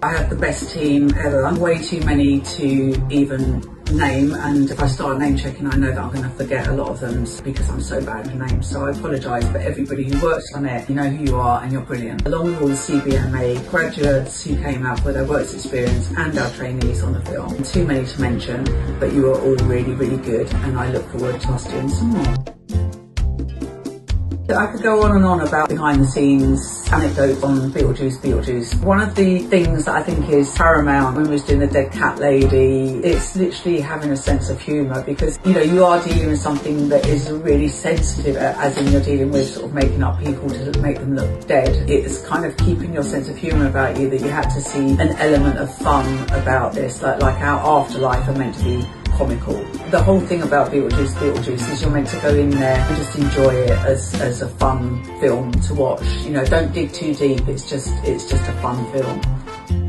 I have the best team ever. I'm way too many to even name and if I start name checking I know that I'm going to forget a lot of them because I'm so bad with names so I apologise but everybody who works on it you know who you are and you're brilliant along with all the CBMA graduates who came out with their works experience and our trainees on the film too many to mention but you are all really really good and I look forward to us doing some more. I could go on and on about behind the scenes anecdote on Beetlejuice, Beetlejuice. One of the things that I think is paramount when we was doing the Dead Cat Lady, it's literally having a sense of humour because, you know, you are dealing with something that is really sensitive uh, as in you're dealing with sort of making up people to make them look dead. It's kind of keeping your sense of humour about you that you had to see an element of fun about this, like, like our afterlife are meant to be comical. The whole thing about Beetlejuice, Beetlejuice is you're meant to go in there and just enjoy it as, as a fun film to watch. You know, don't dig too deep. It's just, it's just a fun film.